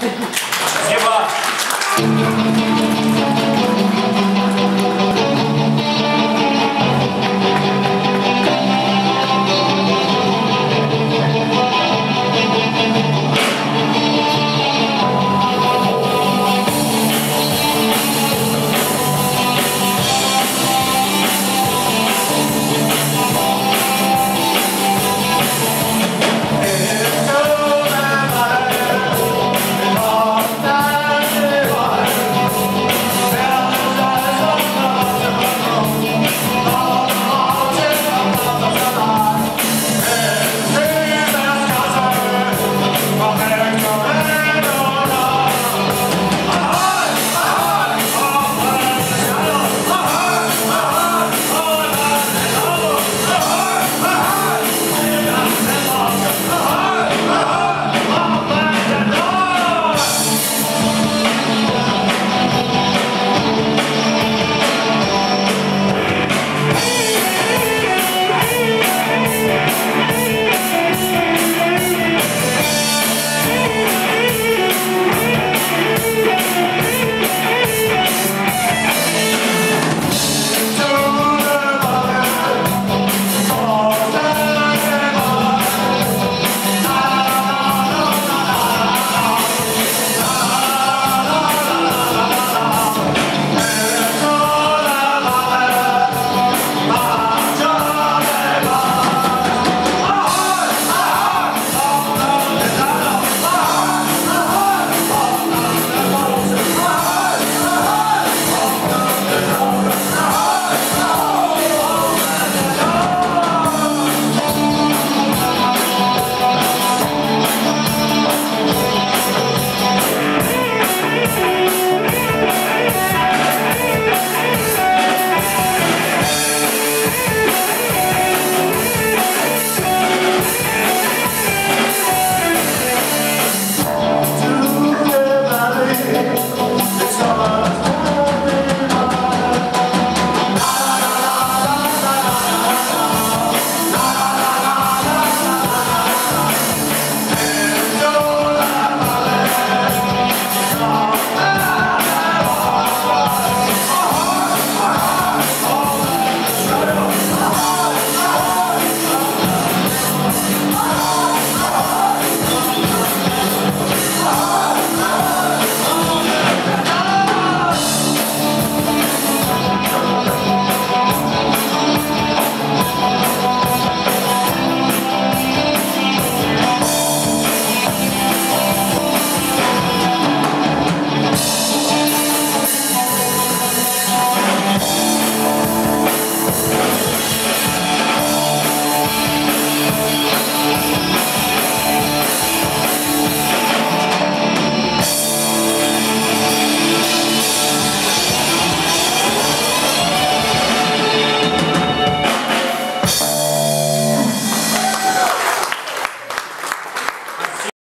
Спасибо.